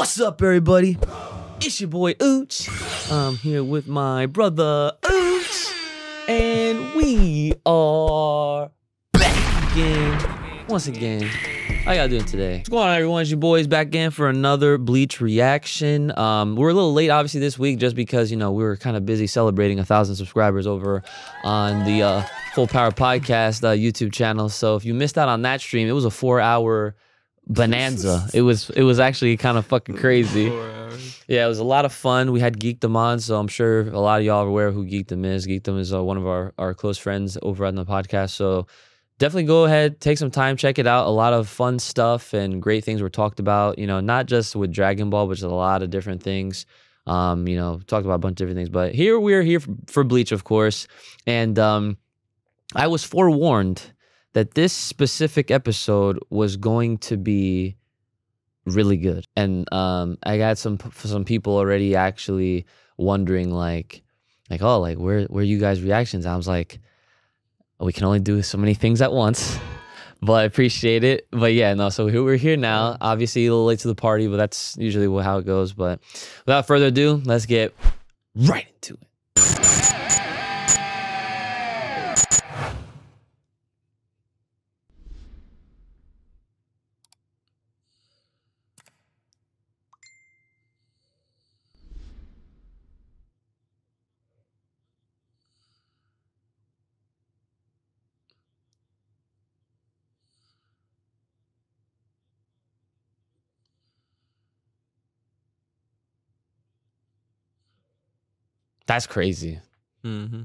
What's up, everybody? It's your boy Ooch. I'm here with my brother Ooch, and we are back again. Once again, how y'all doing today? What's going on, everyone? It's your boys back again for another Bleach reaction. Um, we're a little late, obviously, this week, just because you know we were kind of busy celebrating a thousand subscribers over on the uh, Full Power Podcast uh, YouTube channel. So if you missed out on that stream, it was a four-hour bonanza. it was it was actually kind of fucking crazy. Yeah, it was a lot of fun. We had Geekdom on, so I'm sure a lot of y'all are aware of who Geekdom is. Geekdom is uh, one of our, our close friends over on the podcast. So definitely go ahead, take some time, check it out. A lot of fun stuff and great things were talked about. You know, not just with Dragon Ball, but just a lot of different things. Um, you know, talked about a bunch of different things. But here we're here for, for Bleach, of course, and um, I was forewarned that this specific episode was going to be really good. And um, I got some some people already actually wondering like like oh like where where are you guys reactions? I was like we can only do so many things at once. But I appreciate it. But yeah, no, so we're here now. Obviously a little late to the party, but that's usually how it goes. But without further ado, let's get right into it. That's crazy. Mm-hmm.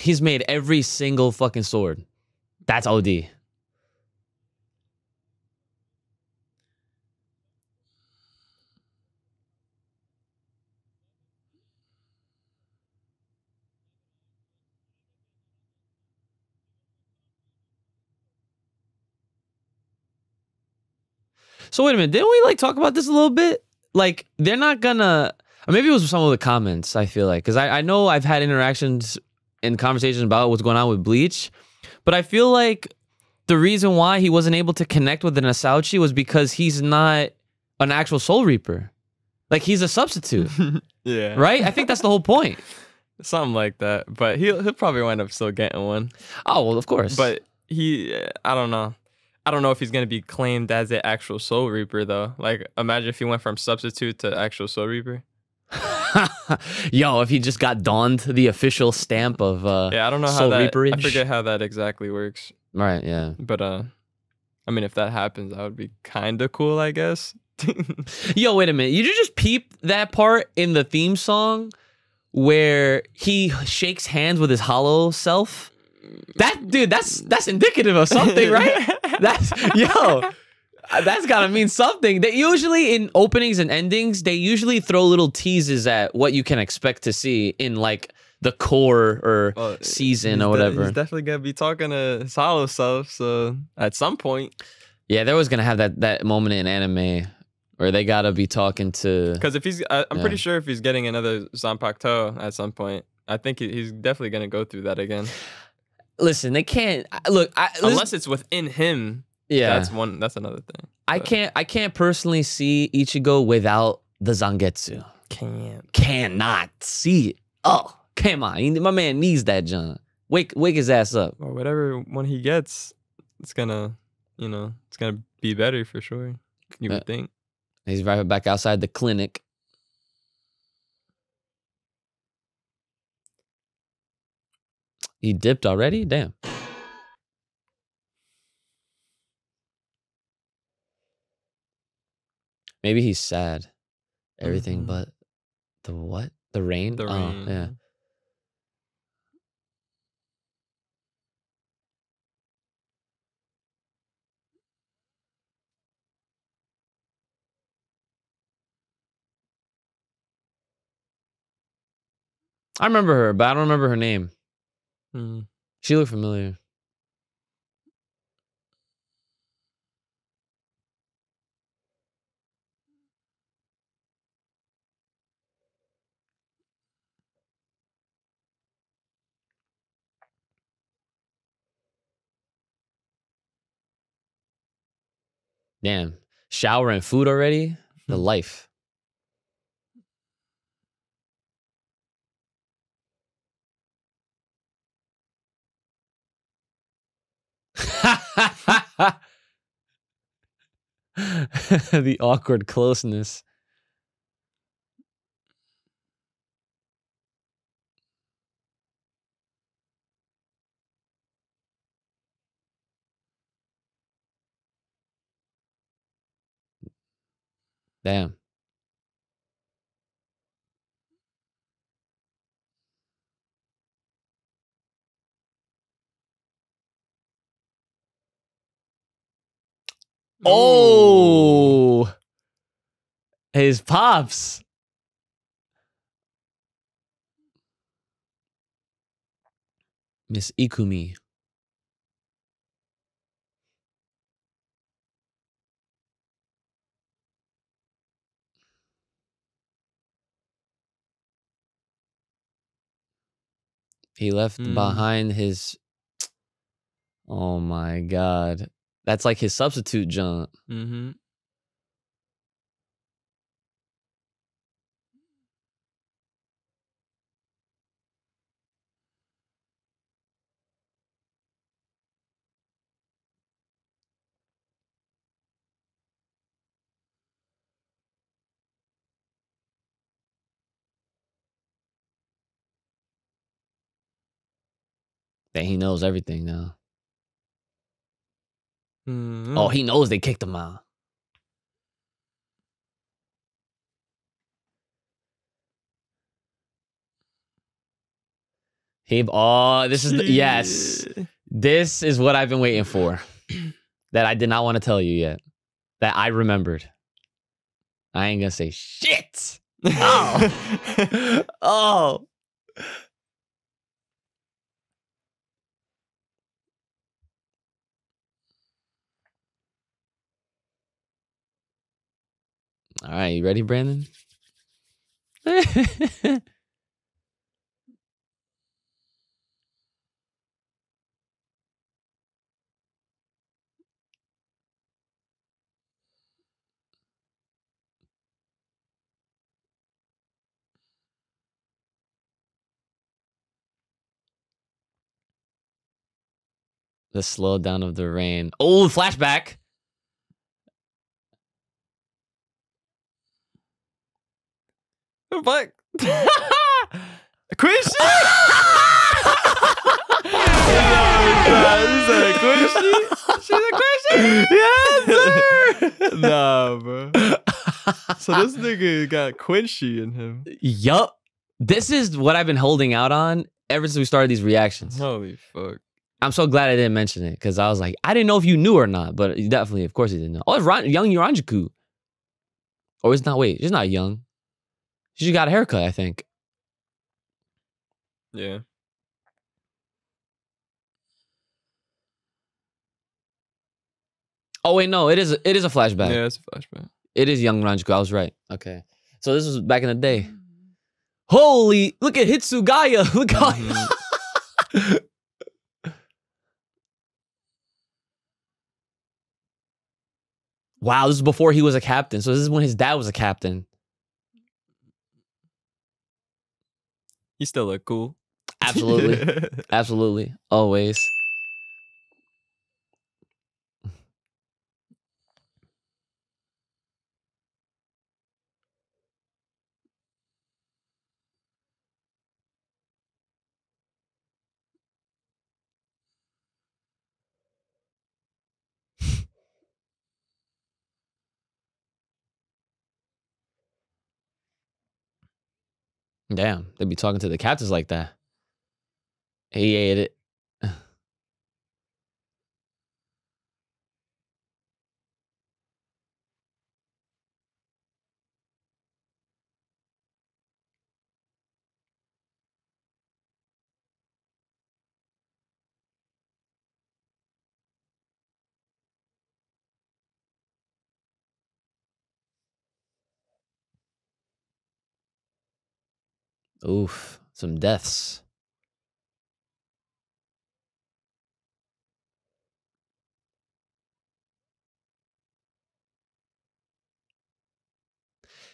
He's made every single fucking sword. That's OD. So wait a minute, didn't we like talk about this a little bit? Like they're not gonna, or maybe it was some of the comments. I feel like because I, I know I've had interactions and conversations about what's going on with Bleach, but I feel like the reason why he wasn't able to connect with the Asauchi was because he's not an actual Soul Reaper. Like he's a substitute, yeah. right? I think that's the whole point. Something like that. But he'll he'll probably wind up still getting one. Oh well, of course. But he, I don't know. I don't know if he's gonna be claimed as the actual Soul Reaper though. Like, imagine if he went from substitute to actual Soul Reaper. Yo, if he just got donned the official stamp of uh Yeah, I don't know how that. Reaperage? I forget how that exactly works. Right, yeah. But uh, I mean, if that happens, that would be kind of cool, I guess. Yo, wait a minute. You just peep that part in the theme song where he shakes hands with his hollow self? That dude, that's that's indicative of something, right? that's yo. Uh, that's gotta mean something. They usually in openings and endings, they usually throw little teases at what you can expect to see in like the cour or Well, season He's or de- whatever. he's definitely gonna be talking to his hollow self. So at some point, yeah, they're always gonna have that that moment in anime where they gotta be talking to because if he's, I, I'm Yeah. pretty sure if he's getting another Zanpakuto at some point, I think he- he's definitely gonna go through that again. listen, they can't look I, listen- Unless it's within him. Yeah. That's one. That's another thing. I but- can't I can't personally see Ichigo without the Zangetsu. Can't. Cannot see it. Oh, come on. My man needs that John. Wake wake his ass up. Or whatever one he gets, it's gonna, you know, it's gonna be better for sure. You would uh, think. He's right back outside the clinic. He dipped already? Damn. Maybe he's sad. Everything mm-hmm. but the what? The rain? The oh, rain. yeah. I remember her, but I don't remember her name. Mm. She looked familiar. Damn. Shower and food already? The Hmm. life. the awkward closeness. Damn. Oh, his pops. Miss Ikumi. He left Mm. behind his. Oh my god. That's like his substitute junk. Mm-hmm. That he knows everything now. Mm-hmm. Oh, he knows they kicked him out. He oh, this is the, yes. This is what I've been waiting for. that I did not want to tell you yet. That I remembered. I ain't gonna say shit. Oh. oh. All right, you ready, Brandon? the slowdown of the rain. Oh, flashback. Fuck. Quincy. Is that a Quincy? She's a Quincy? yes, sir. Nah, bro. So this nigga got Quincy in him. yup. This is what I've been holding out on ever since we started these reactions. Holy fuck. I'm so glad I didn't mention it because I was like, I didn't know if you knew or not, but you definitely, of course, you didn't know. Oh, it's Ron, young Yuranjiku. Or it's not. Wait, she's not young. She just got a haircut, I think. Yeah. Oh wait, no, it is. It is a flashback. Yeah, it's a flashback. It is young Rangiku. I was right. Okay, so this was back in the day. Holy, look at Hitsugaya. Look how. Mhm. wow, this is before he was a captain. So this is when his dad was a captain. He still look cool. Absolutely, absolutely, always. Damn, they'd be talking to the captains like that. He ate it. Oof, some deaths.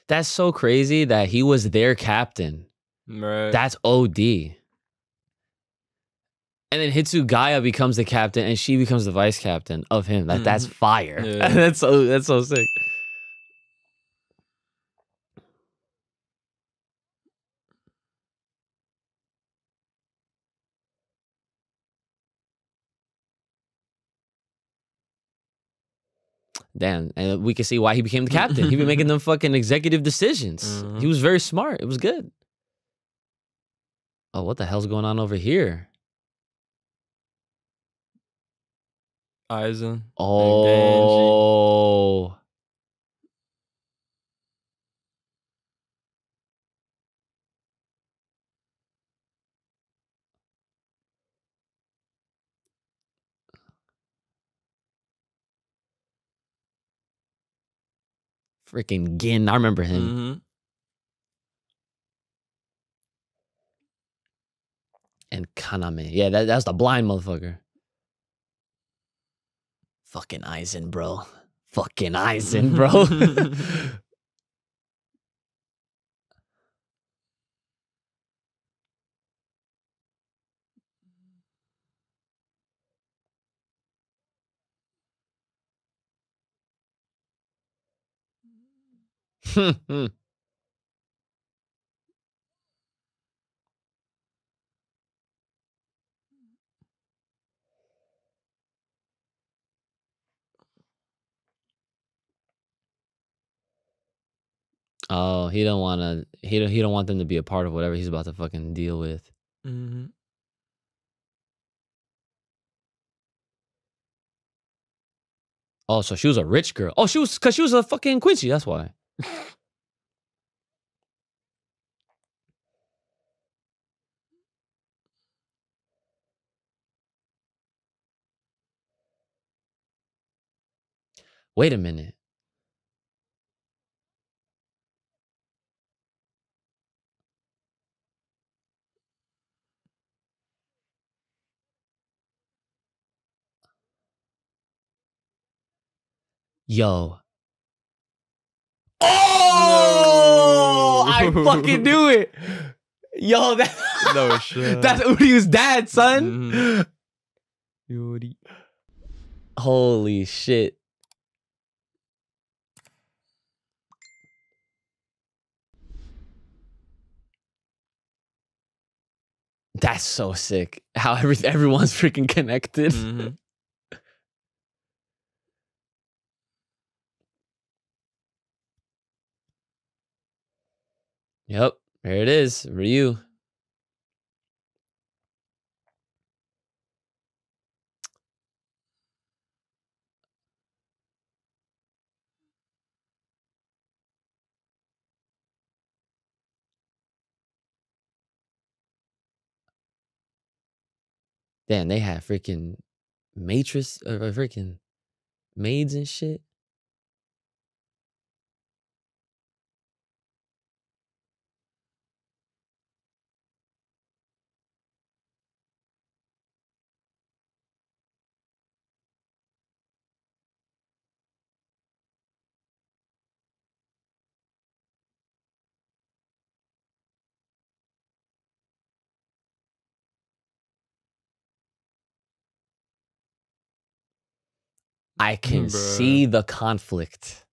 That's so crazy that he was their captain. Right. That's OD. And then Hitsugaya becomes the captain and she becomes the vice captain of him. Like that's Mhm. fire. Yeah. that's so that's so sick. Damn, and we can see why he became the captain. He been making them fucking executive decisions. He Mhm. was very smart. It was good. Oh, what the hell's going on over here? Aizen. Oh. Freaking Gin. I remember him. Mm-hmm. And Kaname. Yeah, that, that's the blind motherfucker. Fucking Aizen, bro. Fucking Aizen, bro. oh, he don't want to. He don't. He don't want them to be a part of whatever he's about to fucking deal with. Mm-hmm. Oh, so she was a rich girl. Oh, she was because she was a fucking Quincy. That's why. Wait a minute. Yo. Oh, I fucking knew it. Yo, that, No shit. that's Udi's dad, son. Mhm. Yuri. Holy shit. That's so sick. How every, everyone's freaking connected. Mhm. Yep, there it is. Ryu. Damn, they had freaking matrix or or freaking maids and shit. I can mm, Bruh. see the conflict.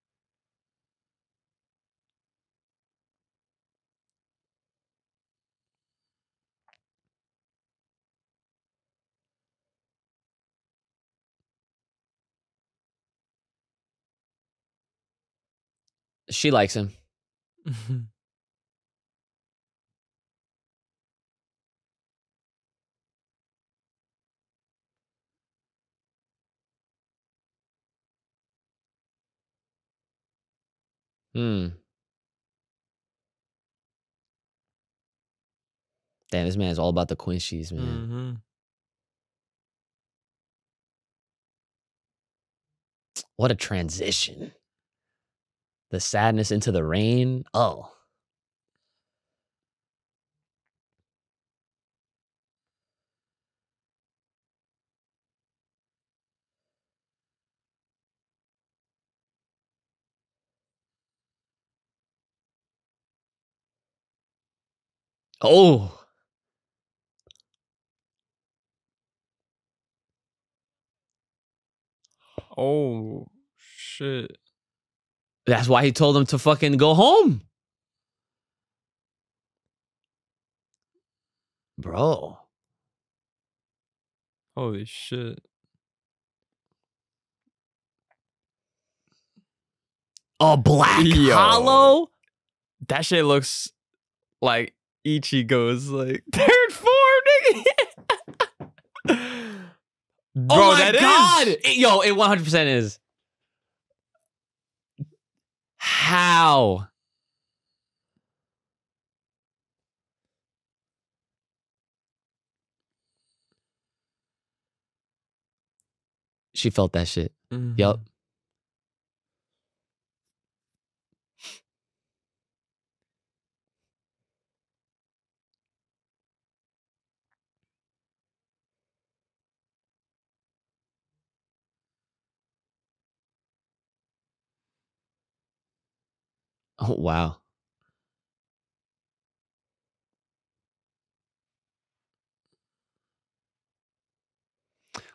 She likes him. Hmm. Damn, this man is all about the Quincy's, man. Mhm. What a transition. The sadness into the rain. Oh. Oh. Oh shit. That's why he told him to fucking go home. Bro. Holy shit. A black Yo. hollow? That shit looks like Ichigo's like third form, nigga. Bro, oh my that is- god! It- yo, it 100% is. How? She felt that shit. Mhm. Yup. Oh wow.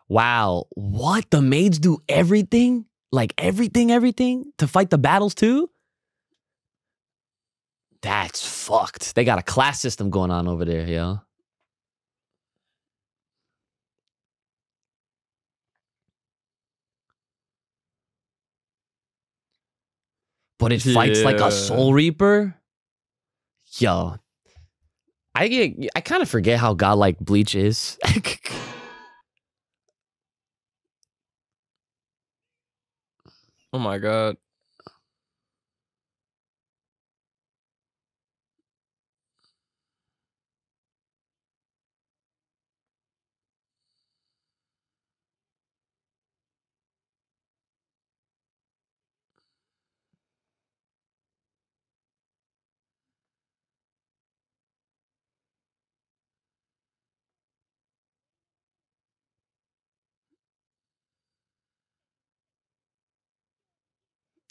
Wow. What? The maids do everything? Like everything, everything to fight the battles too? That's fucked. They got a class system going on over there, yo. But it fights like a soul reaper? Yo. I get I kind of forget how godlike Bleach is. Oh my god.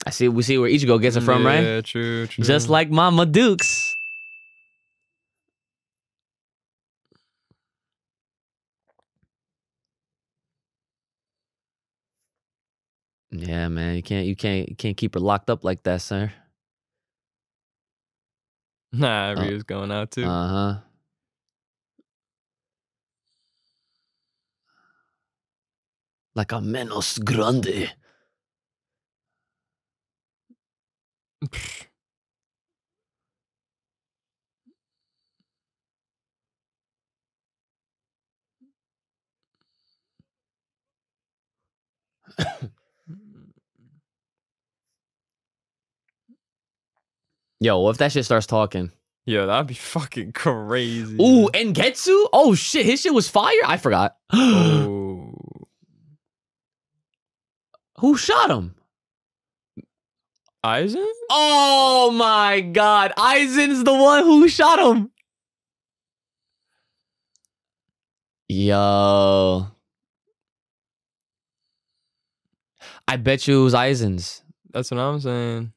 I see we see where Ichigo gets it from, right? Yeah, true, true. Just like Mama Dukes. Yeah, man, you can't, you can't, you can't keep her locked up like that, sir. Nah, Uh, Ryu's going out too. Uh huh. Like a menos grande. Yo, what if that shit starts talking? Yo, that'd be fucking crazy. Ooh, Engetsu? Oh shit, his shit was fire. I forgot. Oh. Who shot him? Aizen? Oh my god, Aizen's the one who shot him. Yo. I bet you it was Aizen's. That's what I'm saying.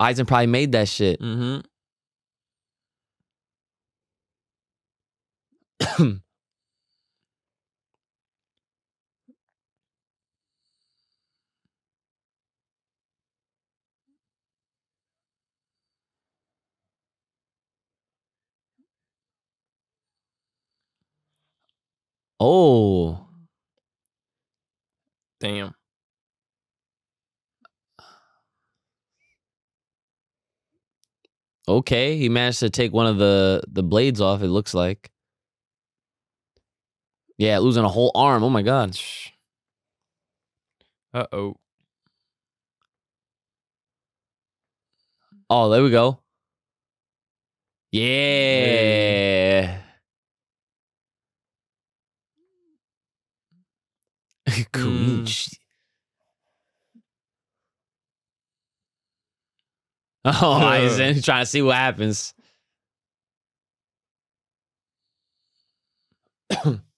Aizen probably made that shit. Mm-hmm. oh. Damn. Okay, he managed to take one of the the blades off. It looks like. Yeah, losing a whole arm. Oh my god. Uh oh. Oh, there we go. Yeah. Koichi. Oh, Aizen trying to see what happens.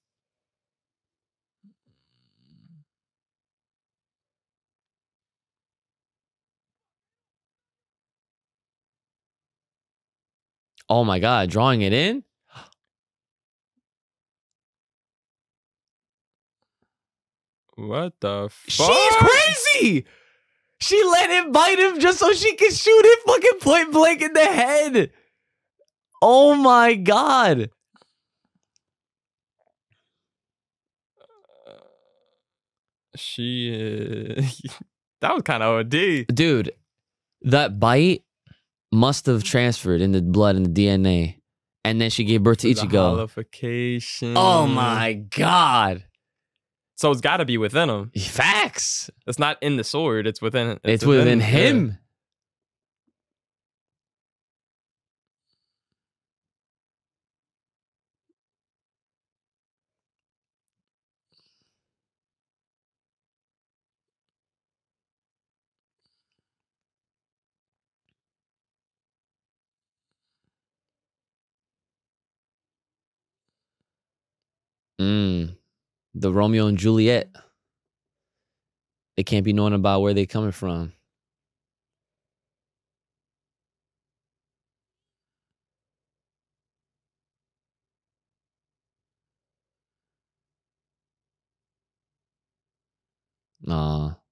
Oh my god, drawing it in? What the fuck? She's crazy. She let him bite him just so she could shoot him fucking point blank in the head. Oh my god. She is. Uh, that was kind of OD. Dude, that bite must have transferred in the blood and the DNA. And then she gave birth to Ichigo. Hollowfication. Oh my god. So it's got to be within him. Facts. It's not in the sword. It's within. It's, within yeah. him. Mm. The Romeo and Juliet. They can't be known about where they're coming from. Nah.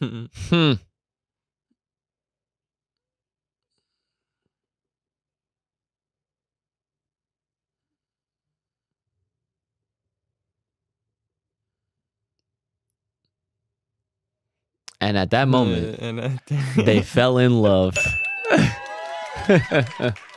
Hmm. And at that moment, Yeah, and I- they fell in love.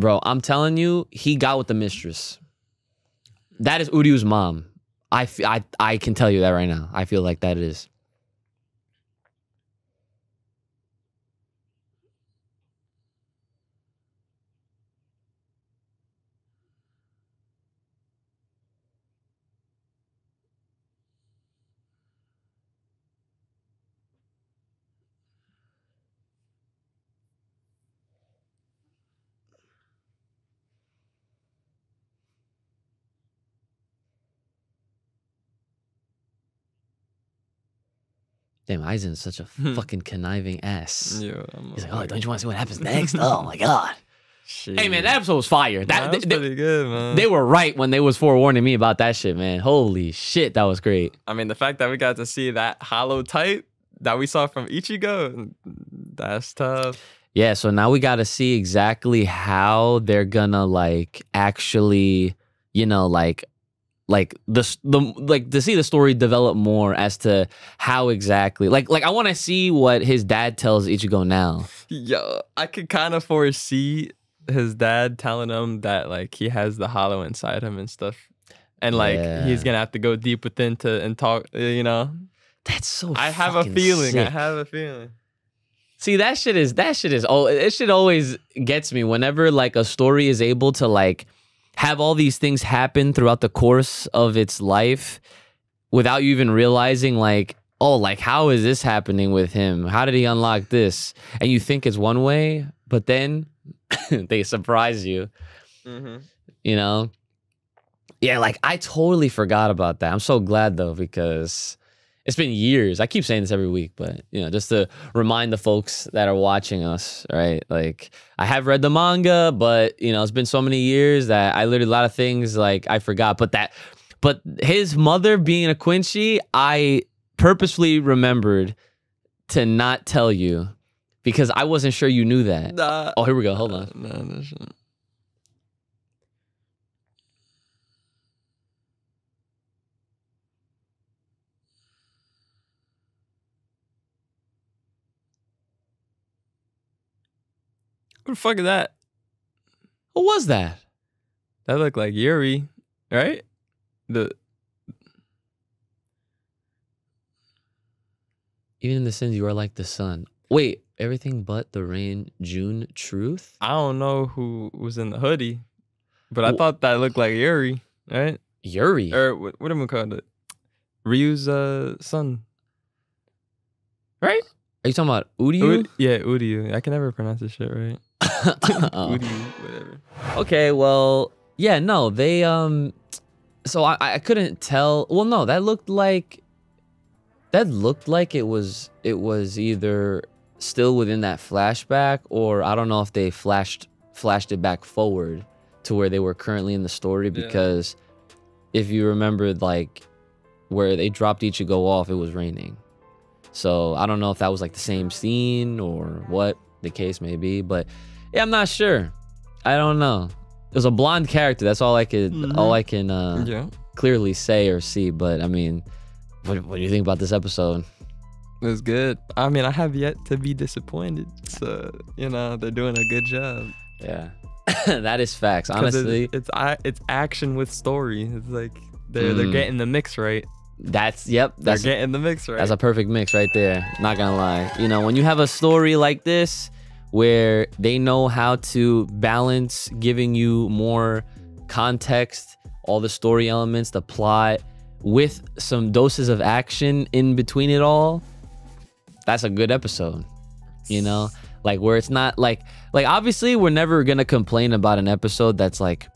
Bro, I'm telling you, he got with the mistress. That is Uryu's mom. I, I, I can tell you that right now. I feel like that is. Damn, Aizen's such a hmm. fucking conniving ass. Yeah, I'm He's like, oh, don't you want to see what happens next? oh my god. Shit. Hey man, that episode was fire. That, Nah, that's they, pretty good, man. they were right when they was forewarning me about that shit, man. Holy shit, that was great. I mean, the fact that we got to see that hollow type that we saw from Ichigo, that's tough. Yeah, so now we got to see exactly how they're gonna like actually, you know, like like the the like to see the story develop more as to how exactly like like I want to see what his dad tells Ichigo now. Yo, I could kind of foresee his dad telling him that like he has the hollow inside him and stuff. And like Yeah. he's gonna have to go deep within to and talk, uh, you know. That's so. I have a feeling. I have a feeling. See that shit is that shit is oh it shit always gets me whenever like a story is able to like have all these things happen throughout the course of its life without you even realizing like oh like how is this happening with him? How did he unlock this? And you think it's one way but then they surprise you. Mm-hmm. you know? Yeah like i totally forgot about that. I'm so glad though because it's been years. I keep saying this every week but you know just to remind the folks that are watching us right? Like i have read the manga but you know it's been so many years that i literally a lot of things like i forgot. But that but his mother being a quincy i purposefully remembered to not tell you because i wasn't sure you knew that. Nah. oh here we go. Hold on. No, What the fuck is that? what was that That looked like Yuri, right? The Even in the sins, you are like the sun. Wait, everything but the rain. June Truth. I don't know who was in the hoodie, but I Wh- thought that looked like Yuri, right? Yuri. Or what, what am I called it? Ryu's uh, son. Right? Are you talking about Udiu? Ud- yeah, Udiu. I can never pronounce this shit right. Oh. Udiu, whatever. Okay, well, yeah, no, they um so I I couldn't tell. Well, no, that looked like that looked like it was it was either still within that flashback or I don't know if they flashed flashed it back forward to where they were currently in the story Yeah. because if you remember like where they dropped Ichigo off, it was raining. So I don't know if that was like the same scene or what the case may be, but yeah, I'm not sure. I don't know. It was a blonde character. That's all I could, Mhm. all I can uh, yeah. clearly say or see. But I mean, what, what do you think about this episode? It was good. I mean, I have yet to be disappointed. So, you know, they're doing a good job. Yeah, that is facts. Honestly, it's it's, it's action with story. It's like they're they're Mm. getting the mix right. that's yep. They're That's getting the mix right. That's a perfect mix right there. Not gonna lie. You know, when you have a story like this where they know how to balance giving you more context, all the story elements, the plot, with some doses of action in between it all, that's a good episode. You know? Like where it's not like like obviously we're never gonna complain about an episode that's like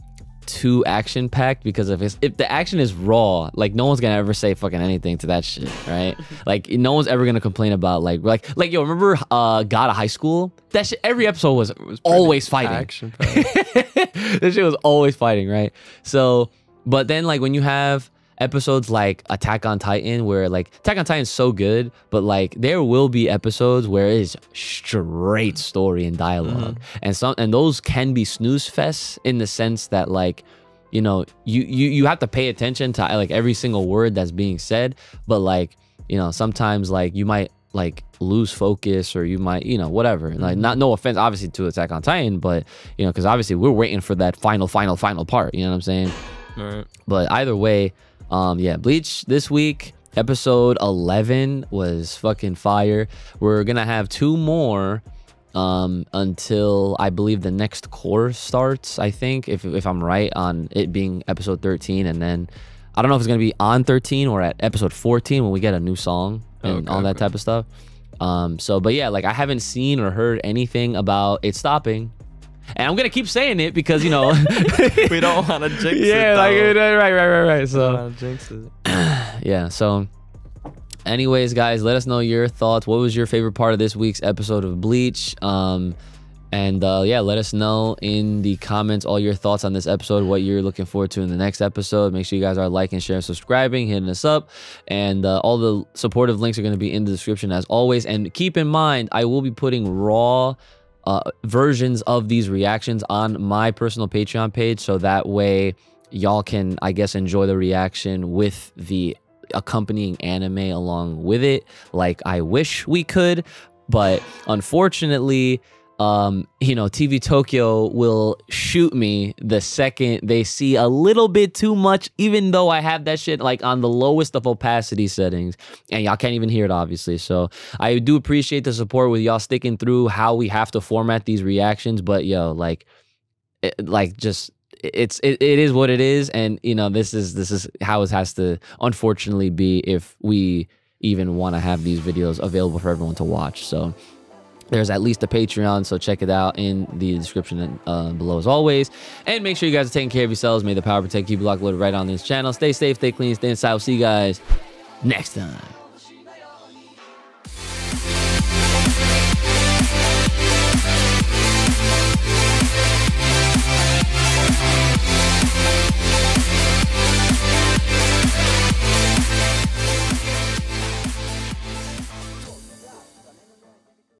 too action packed because if it's if the action is raw, like no one's gonna ever say fucking anything to that shit, right? like no one's ever gonna complain about like like like yo, remember uh God of High School? That shit every episode was, was always fighting. Action packed. this shit was always fighting, right? So, but then like when you have episodes like Attack on Titan, where like Attack on Titan's so good, but like there will be episodes where it is straight story and dialog mm-hmm. and some and those can be snooze fests in the sense that like you know you you you have to pay attention to like every single word that's being said, but like you know sometimes like you might like lose focus or you might you know whatever. Like mm-hmm. not no offense obviously to attack on titan but you know because obviously we're waiting for that final final final part you know what i'm saying? Right. but either way um yeah bleach this week episode 11 was fucking fire. We're gonna have two more um until i believe the next cour starts i think if, if i'm right on it being episode 13 and then i don't know if it's gonna be on 13 or at episode 14 when we get a new song and Okay, all that okay. type of stuff. Um so but yeah like i haven't seen or heard anything about it stopping and i'm gonna keep saying it because you know We don't want to jinx it. yeah like though. right right right right so jinx it. yeah so anyways guys let us know your thoughts what was your favorite part of this week's episode of bleach um and uh, yeah let us know in the comments all your thoughts on this episode what you're looking forward to in the next episode make sure you guys are liking sharing subscribing hitting us up and uh, all the supportive links are going to be in the description as always and keep in mind i will be putting raw uh, versions of these reactions on my personal patreon page so that way y'all can i guess enjoy the reaction with the accompanying anime along with it like i wish we could. But unfortunately um you know tv tokyo will shoot me the second they see a little bit too much even though i have that shit like on the lowest of opacity settings. And y'all can't even hear it obviously. So i do appreciate the support with y'all sticking through how we have to format these reactions. But yo like it, like just it's it, it is what it is. And you know this is this is how it has to unfortunately be if we even want to have these videos available for everyone to watch. So there's at least a patreon so check it out in the description uh, below as always. And make sure you guys are taking care of yourselves. May the power protect you. Block loaded right on this channel. Stay safe stay clean stay inside. We'll see you guys next time